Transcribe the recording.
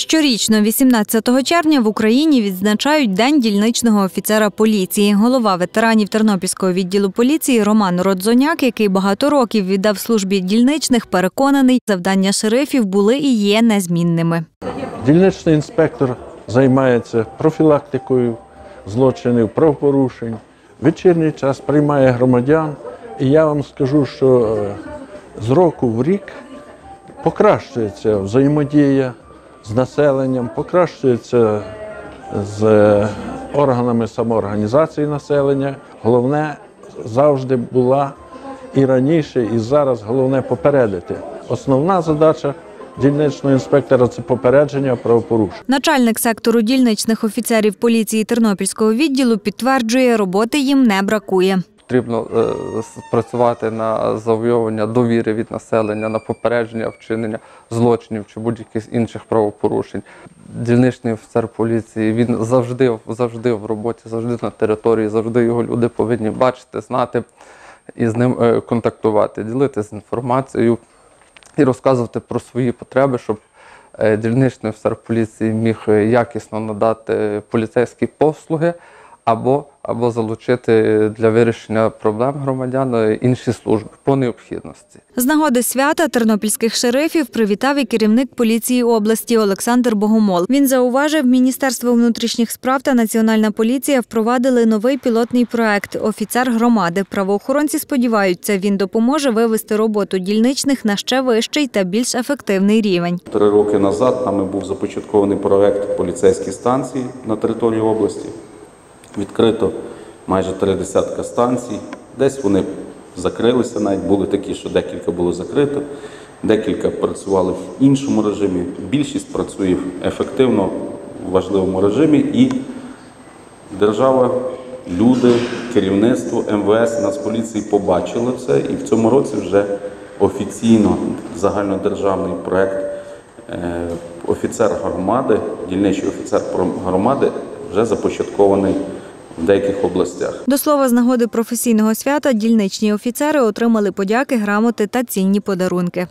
Щорічно, 18 червня, в Україні відзначають День дільничного офіцера поліції. Голова ветеранів Тернопільського відділу поліції Роман Родзоняк, який багато років віддав службі дільничних, переконаний, завдання шерифів були і є незмінними. Дільничний інспектор займається профілактикою злочинів, правопорушень. Вечірній час приймає громадян. І я вам скажу, що е, з року в рік покращується взаємодія з населенням, покращується з органами самоорганізації населення. Головне завжди була і раніше, і зараз головне попередити. Основна задача дільничного інспектора це попередження правопорушень. Начальник сектору дільничних офіцерів поліції Тернопільського відділу підтверджує, роботи їм не бракує. Потрібно е, працювати на завойовування довіри від населення, на попередження вчинення злочинів чи будь-яких інших правопорушень. Дільничний офіцер поліції він завжди, завжди в роботі, завжди на території, завжди його люди повинні бачити, знати і з ним е, контактувати, ділитися інформацією і розказувати про свої потреби, щоб е, дільничний офіцер поліції міг якісно надати поліцейські послуги або, або залучити для вирішення проблем громадян е, інші служби по необхідності. З нагоди свята тернопільських шерифів привітав і керівник поліції області Олександр Богомол. Він зауважив, Міністерство внутрішніх справ та Національна поліція впровадили новий пілотний проект Офіцер громади. Правоохоронці сподіваються, він допоможе вивести роботу дільничних на ще вищий та більш ефективний рівень. Три роки назад нами був започаткований проект поліцейські станції на території області. Відкрито майже три десятка станцій. Десь вони закрилися, навіть були такі, що декілька було закрито, декілька працювали в іншому режимі. Більшість працює ефективно в важливому режимі і держава, люди, керівництво МВС, Нацполіції побачили це, і в цьому році вже офіційно загальнодержавний проект е, офіцер громади, дільничий офіцер громади вже започаткований в деяких областях. До слова, з нагоди професійного свята дільничні офіцери отримали подяки, грамоти та цінні подарунки.